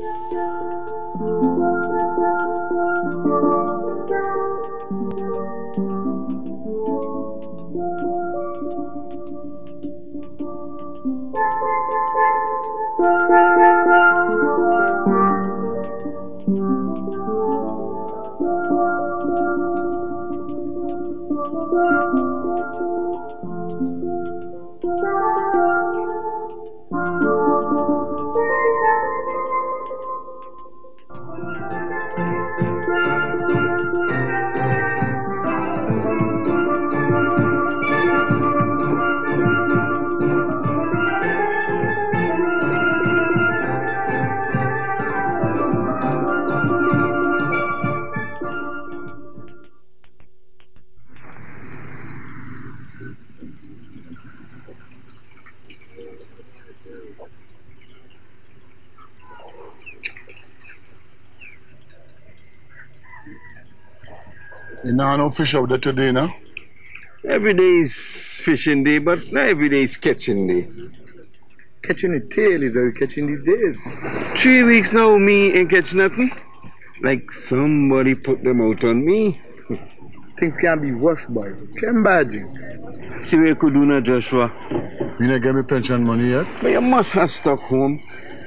You know, no fish out there today, no? Every day is fishing day, but not every day is catching day. Catching the tail is very catching these days. Three weeks now, me ain't catch nothing. Like somebody put them out on me. Things can be worse, boy. Can badging. See what you could do now, Joshua. You not get me pension money yet? But you must have stock home.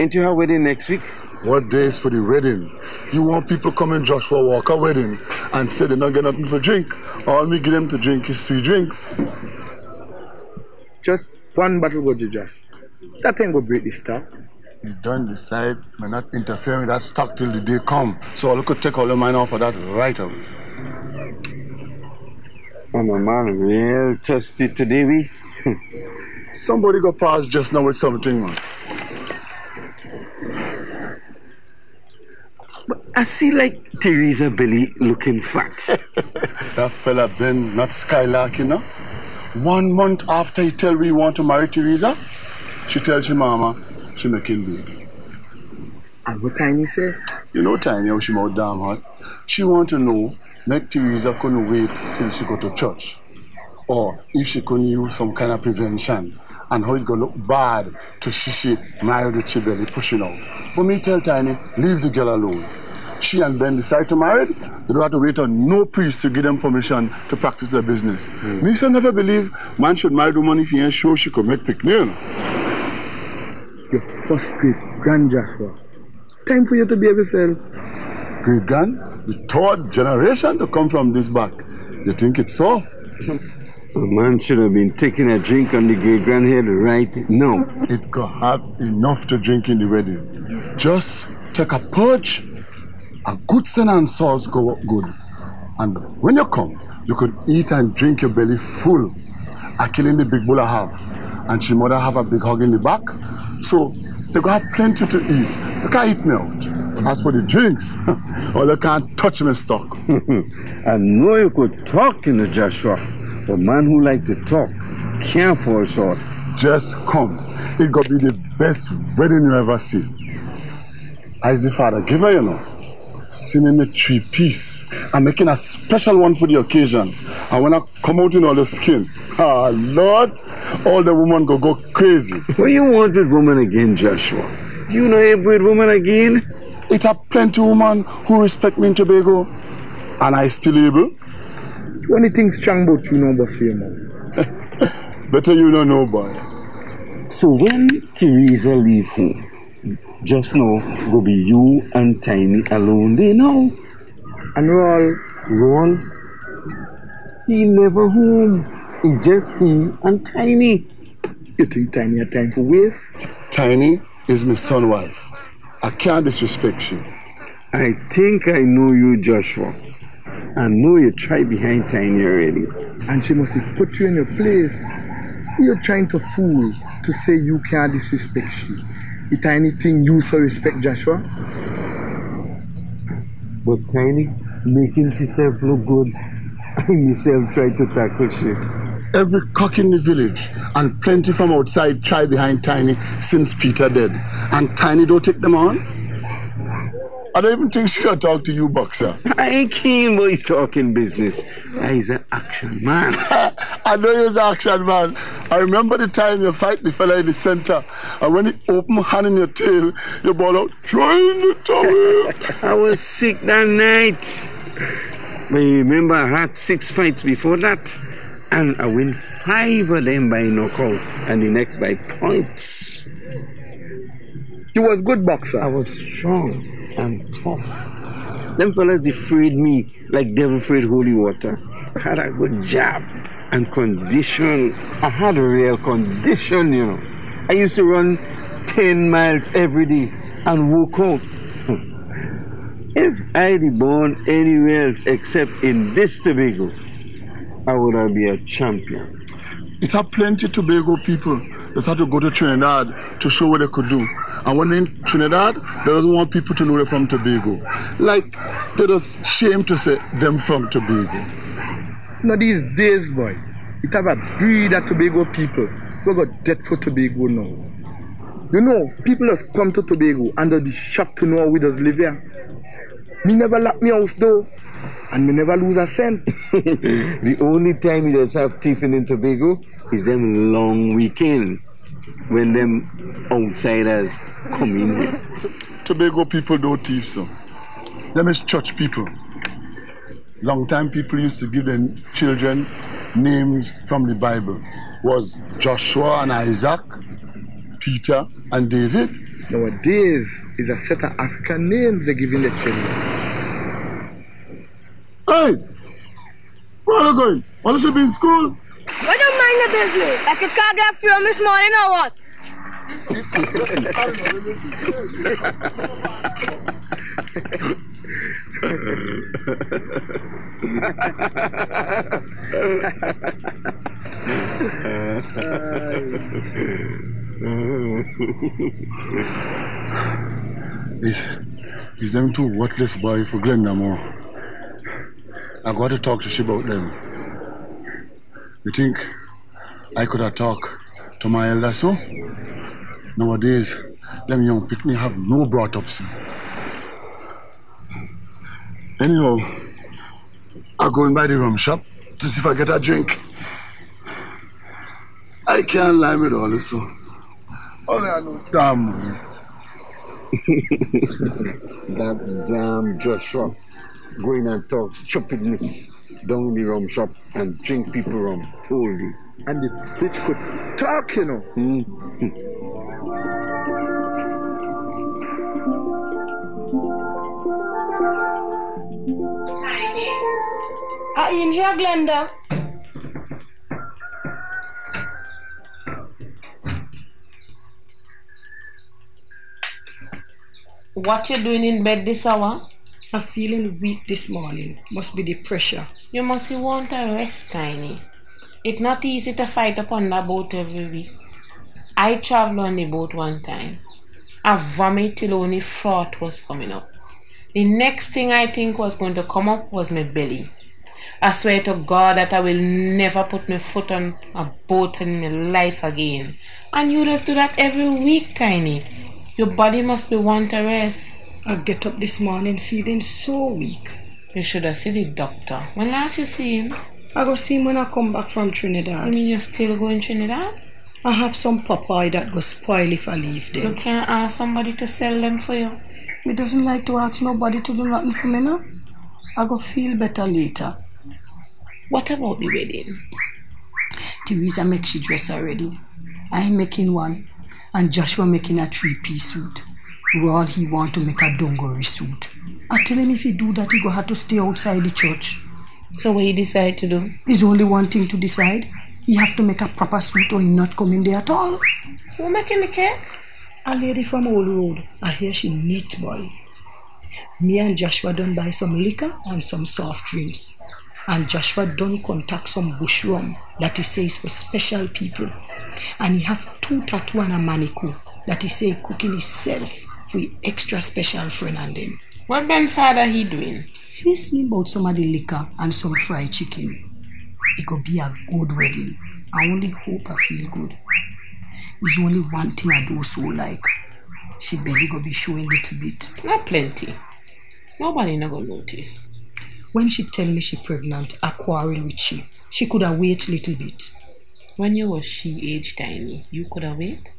Ain't you have wedding next week? What day is for the wedding? You want people coming just for Joshua Walker wedding and say they're not get nothing for drink. All me give them to drink is sweet drinks. Just one bottle go to just. That ain't go break the stock. You don't decide may not interfere with that stock till the day come. So I could take all the mine off of that right away. Oh, my man, real thirsty today, we. Somebody go past just now with something, man. I see like Teresa Billy looking fat. That fella Ben not skylark, you know. One month after he tell we want to marry Teresa, she tells your mama she making baby. And what time you say? You know Tiny how she mouth damn hot. She want to know make Teresa couldn't wait till she go to church. Or if she couldn't use some kind of prevention and how it gonna look bad to shishi married the chibelly pushing out. But me tell Tiny, leave the girl alone. She and Ben decide to marry, they don't have to wait on no priest to give them permission to practice their business. Hmm. Me so never believe man should marry the woman if he ain't sure she could make picnic. you know. Your first great grand Joshua. Time for you to behave yourself. Great grand, the third generation to come from this back. You think it's so? A man should have been taking a drink on the great grandhead right now. It could have enough to drink in the wedding. Just take a purge, a good sin and sauce go up good. And when you come, you could eat and drink your belly full. A killing the big bull I have. And she mother have a big hug in the back. So they go have plenty to eat. You can't eat me out. As for the drinks, oh, well, you can't touch my stock. I know you could talk, you know, Joshua. But man who like to talk can't fall short. Just come. It gonna be the best wedding you ever see. As the father giver, you know. Sending me three piece. I'm making a special one for the occasion. I wanna come out in all the skin, ah Lord, all the women go go crazy. What you want with woman again, Joshua? You know able with woman again? It are plenty women who respect me in Tobago. And I still able. Only thing strong about you know about fear, man. Better you don't know, boy. So when Teresa leave home, just now go be you and Tiny alone there now. And all, Roll. He never home. It's just he and Tiny. you think tiny a time for waste? Tiny is my son wife. I can't disrespect you. I think I know you, Joshua. I know you tried behind Tiny already. And she must have put you in your place. You're trying to fool to say you can't disrespect she. It anything you so respect Joshua? But Tiny making herself look good. I myself tried to tackle shit. Every cock in the village and plenty from outside try behind Tiny since Peter dead. And Tiny don't take them on? I don't even think she can talk to you, boxer. I ain't keen boy talking business. He's an action man. I know you're an action man. I remember the time you fight the fella in the center, and when he open hand in your tail, you ball out, trying to towel. I was sick that night. But you remember I had six fights before that. And I win five of them by knockout and the next by points. You was good boxer. I was strong and tough. Them fellas they freed me like devil freed holy water. I had a good jab and condition. I had a real condition, you know. I used to run 10 miles every day and walk out. Hmm. If I'd born anywhere else except in this Tobago, I would have been a champion. It had plenty Tobago people that had to go to Trinidad to show what they could do. And when in Trinidad, they doesn't want people to know they're from Tobago. Like, they just shame to say them from Tobago. Now these days, boy, it have a breed of Tobago people. We got death for Tobago now. You know, people just come to Tobago and they'll be shocked to know we just live here. Me never lock me house though. And me never lose a cent. the only time you just have tiffin in Tobago is them long weekend when them outsiders come in here. Tobago people don't thief, so. Them is church people. Long time people used to give their children names from the Bible. Was Joshua and Isaac, Peter and David. Nowadays, is a set of African names they're giving the children. Hey! Where are you going? Want to be in school? I don't mind the business. Like a car get from this morning or what? He's, he's them two worthless boy for Glendamore. I got to talk to she about them. You think I could have talked to my elder son? Nowadays, them young picnic have no brought ups. Anyhow, I'll go in by the rum shop to see if I get a drink. I can't lie with all this, so. Only I know damn. That damn Joshua going and talk stupidness down the rum shop and drink people rum whole day. And the bitch could talk, you know. Hmm. Are you in here, Glenda? What you doing in bed this hour? Feeling weak this morning. Must be the pressure. You must want a rest, Tiny. It's not easy to fight upon that boat every week. I traveled on the boat one time. I vomit till only thought was coming up. The next thing I think was going to come up was my belly. I swear to God that I will never put my foot on a boat in my life again. And you just do that every week, Tiny. Your body must be want a rest. I get up this morning feeling so weak. You should have seen the doctor. When last you see him? I go see him when I come back from I Trinidad. mean you're still going Trinidad? I have some Popeye that go spoil if I leave them. You can't ask somebody to sell them for you. Me doesn't like to ask nobody to do nothing for me now. I go feel better later. What about the wedding? Teresa make she dress already. I'm making one, and Joshua making a three-piece suit. Rod he want to make a dungaree suit. I tell him if he do that, he go have to stay outside the church. So what he decide to do? There's only one thing to decide. He have to make a proper suit or he not coming there at all. Who making the cake? A lady from Old Road. I hear she neat boy. Me and Joshua done buy some liquor and some soft drinks. And Joshua done contact some bush rum that he says for special people. And he have two tattoo and a manicou that he say cooking himself extra special friend and them. What grandfather he doing? He see about some of the liquor and some fried chicken. It could be a good wedding. I only hope I feel good. It's only one thing I do so like. She belly go be showing little bit. Not plenty. Nobody not gonna notice. When she tell me she pregnant, I quarrel with she. She could have wait little bit. When you was she age tiny, you could have wait.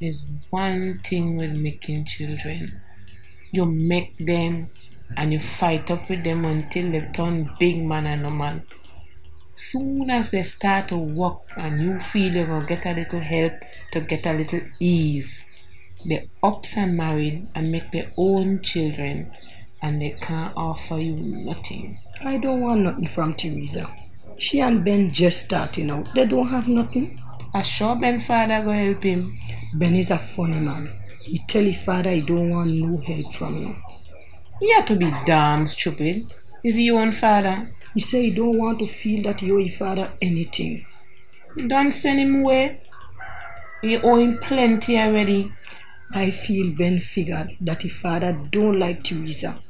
There's one thing with making children. You make them and you fight up with them until they turn big man and a man. Soon as they start to walk and you feel you're gonna get a little help to get a little ease, they ups and married and make their own children and they can't offer you nothing. I don't want nothing from Teresa. She and Ben just starting out. They don't have nothing. I sure Ben father go help him. Ben is a funny man. He tell his father he don't want no help from him. You have to be damn stupid. Is he your own father? He say he don't want to feel that you owe your father anything. Don't send him away. You owe him plenty already. I feel Ben figured that his father don't like Teresa.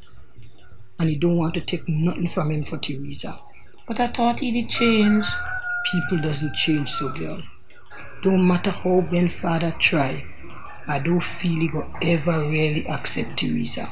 And he don't want to take nothing from him for Teresa. But I thought he did change. People doesn't change so girl. Don't matter how Ben father try, I don't feel he go ever really accept Teresa.